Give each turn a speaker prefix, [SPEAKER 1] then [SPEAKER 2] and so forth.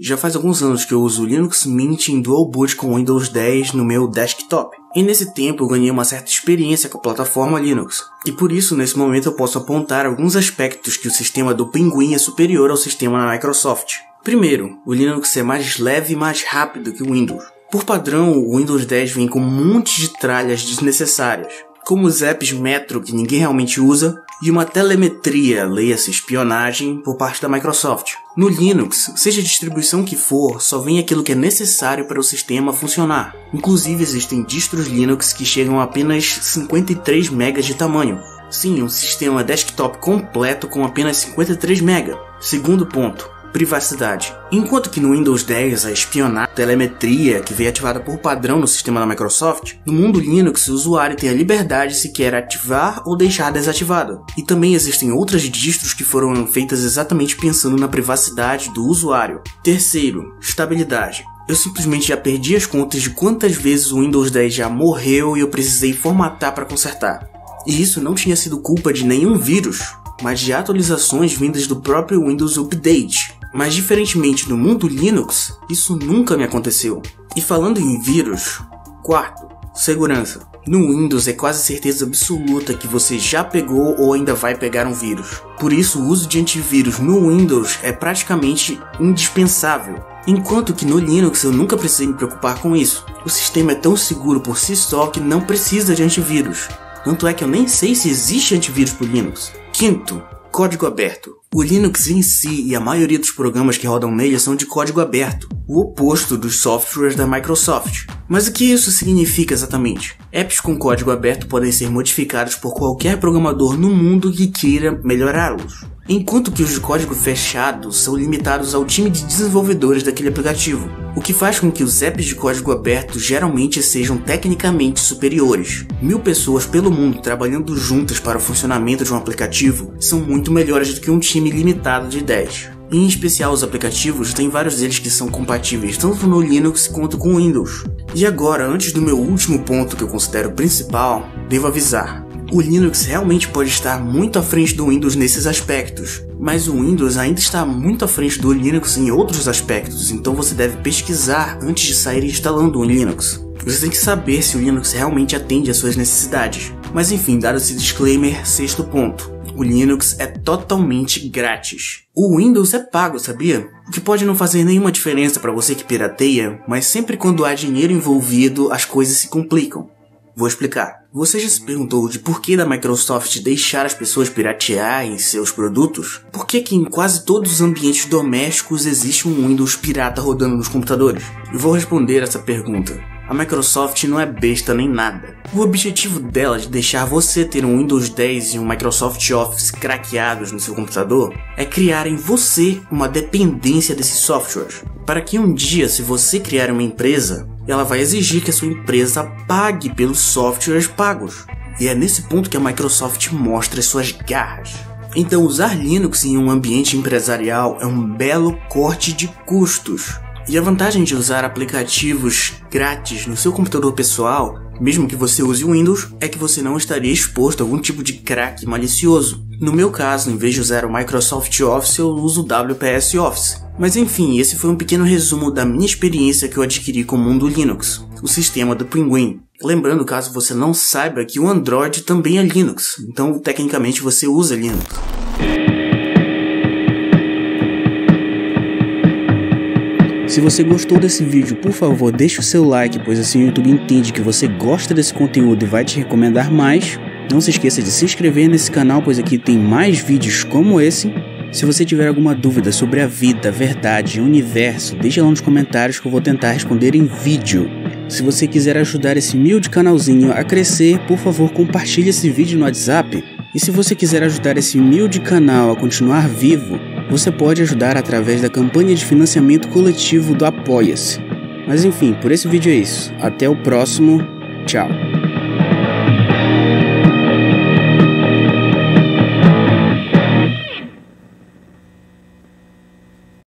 [SPEAKER 1] Já faz alguns anos que eu uso Linux Mint em Dual Boot com Windows 10 no meu desktop. E nesse tempo eu ganhei uma certa experiência com a plataforma Linux. E por isso, nesse momento, eu posso apontar alguns aspectos que o sistema do Pinguim é superior ao sistema da Microsoft. Primeiro, o Linux é mais leve e mais rápido que o Windows. Por padrão, o Windows 10 vem com um monte de tralhas desnecessárias, como os apps Metro que ninguém realmente usa e uma telemetria, leia-se espionagem, por parte da Microsoft. No Linux, seja a distribuição que for, só vem aquilo que é necessário para o sistema funcionar. Inclusive existem distros Linux que chegam a apenas 53 MB de tamanho. Sim, um sistema desktop completo com apenas 53 MB. Segundo ponto, privacidade. Enquanto que no Windows 10 a espionagem, telemetria, que veio ativada por padrão no sistema da Microsoft, no mundo Linux o usuário tem a liberdade se quer ativar ou deixar desativada. E também existem outras distros que foram feitas exatamente pensando na privacidade do usuário. Terceiro, estabilidade. Eu simplesmente já perdi as contas de quantas vezes o Windows 10 já morreu e eu precisei formatar para consertar. E isso não tinha sido culpa de nenhum vírus, mas de atualizações vindas do próprio Windows Update, mas diferentemente no mundo Linux, isso nunca me aconteceu. E falando em vírus, quarto, segurança. No Windows é quase certeza absoluta que você já pegou ou ainda vai pegar um vírus. Por isso, o uso de antivírus no Windows é praticamente indispensável. Enquanto que no Linux eu nunca precisei me preocupar com isso. O sistema é tão seguro por si só que não precisa de antivírus. Tanto é que eu nem sei se existe antivírus para Linux. Quinto, Código aberto. O Linux em si e a maioria dos programas que rodam nele são de código aberto, o oposto dos softwares da Microsoft. Mas o que isso significa exatamente? Apps com código aberto podem ser modificados por qualquer programador no mundo que queira melhorá-los enquanto que os de código fechado são limitados ao time de desenvolvedores daquele aplicativo, o que faz com que os apps de código aberto geralmente sejam tecnicamente superiores. Mil pessoas pelo mundo trabalhando juntas para o funcionamento de um aplicativo são muito melhores do que um time limitado de 10. Em especial os aplicativos, tem vários deles que são compatíveis tanto no Linux quanto com Windows. E agora, antes do meu último ponto que eu considero principal, devo avisar. O Linux realmente pode estar muito à frente do Windows nesses aspectos, mas o Windows ainda está muito à frente do Linux em outros aspectos, então você deve pesquisar antes de sair instalando um Linux. Você tem que saber se o Linux realmente atende às suas necessidades. Mas enfim, dado esse disclaimer, sexto ponto. O Linux é totalmente grátis. O Windows é pago, sabia? O que pode não fazer nenhuma diferença para você que pirateia, mas sempre quando há dinheiro envolvido, as coisas se complicam. Vou explicar. Você já se perguntou de por que da Microsoft deixar as pessoas piratearem seus produtos? Por que, que em quase todos os ambientes domésticos existe um Windows pirata rodando nos computadores? Eu vou responder essa pergunta. A Microsoft não é besta nem nada. O objetivo dela de deixar você ter um Windows 10 e um Microsoft Office craqueados no seu computador é criar em você uma dependência desses softwares, para que um dia, se você criar uma empresa, ela vai exigir que a sua empresa pague pelos softwares pagos. E é nesse ponto que a Microsoft mostra suas garras. Então, usar Linux em um ambiente empresarial é um belo corte de custos. E a vantagem de usar aplicativos grátis no seu computador pessoal, mesmo que você use o Windows, é que você não estaria exposto a algum tipo de crack malicioso. No meu caso, em vez de usar o Microsoft Office, eu uso o WPS Office. Mas enfim, esse foi um pequeno resumo da minha experiência que eu adquiri com o mundo Linux, o sistema do Pinguim. Lembrando, caso você não saiba, que o Android também é Linux, então tecnicamente você usa Linux. Se você gostou desse vídeo, por favor, deixe o seu like, pois assim o YouTube entende que você gosta desse conteúdo e vai te recomendar mais. Não se esqueça de se inscrever nesse canal, pois aqui tem mais vídeos como esse. Se você tiver alguma dúvida sobre a vida, verdade, universo, deixe lá nos comentários que eu vou tentar responder em vídeo. Se você quiser ajudar esse humilde canalzinho a crescer, por favor compartilhe esse vídeo no WhatsApp. E se você quiser ajudar esse humilde canal a continuar vivo, você pode ajudar através da campanha de financiamento coletivo do Apoia-se. Mas enfim, por esse vídeo é isso. Até o próximo. Tchau.